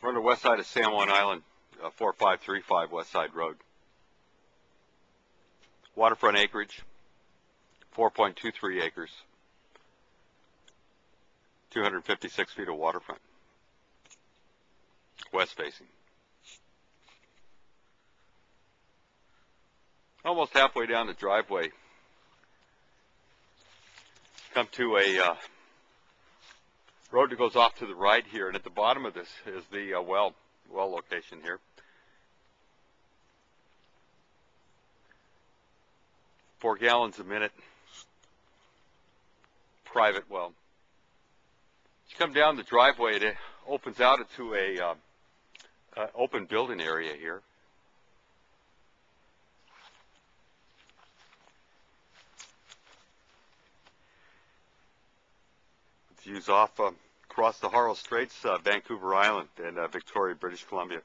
We're on the west side of San Juan Island, uh, 4535 West Side Road. Waterfront acreage, 4.23 acres, 256 feet of waterfront, west facing. Almost halfway down the driveway, come to a uh, road goes off to the right here, and at the bottom of this is the uh, well well location here. Four gallons a minute, private well. As you come down the driveway, it opens out into a uh, uh, open building area here. Views off uh, across the Haro Straits, uh, Vancouver Island, and uh, Victoria, British Columbia.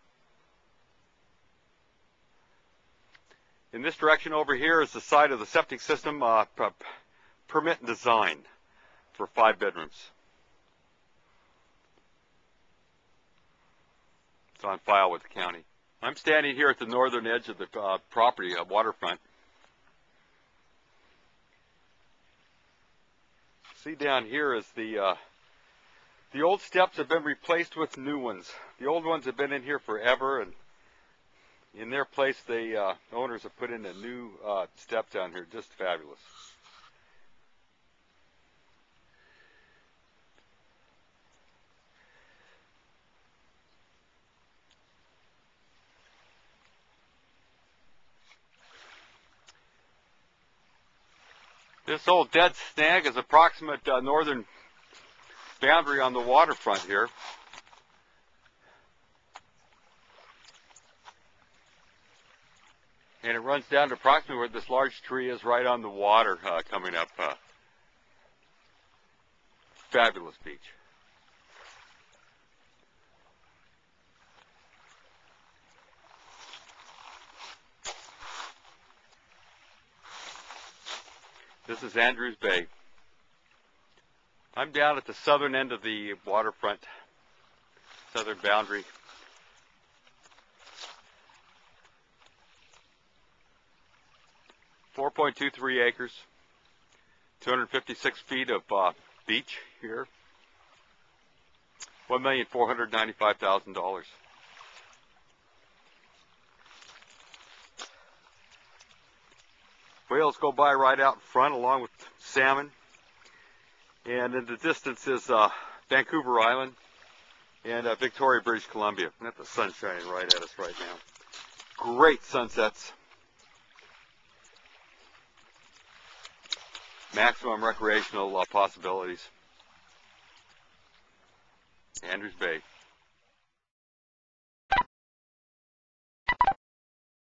In this direction over here is the side of the septic system uh, permit and design for five bedrooms. It's on file with the county. I'm standing here at the northern edge of the uh, property, uh, waterfront. See down here is the uh, the old steps have been replaced with new ones. The old ones have been in here forever, and in their place, the uh, owners have put in a new uh, step down here, just fabulous. This old dead snag is approximate uh, northern boundary on the waterfront here. And it runs down to approximately where this large tree is right on the water uh, coming up. Uh, fabulous beach. This is Andrews Bay. I'm down at the southern end of the waterfront, southern boundary. Four point two three acres, two hundred fifty six feet of uh, beach here. One million four hundred ninety five thousand dollars. Whales go by right out in front along with salmon. And in the distance is uh, Vancouver Island and uh, Victoria, British Columbia. And the sun shining right at us right now. Great sunsets. Maximum recreational uh, possibilities. Andrews Bay.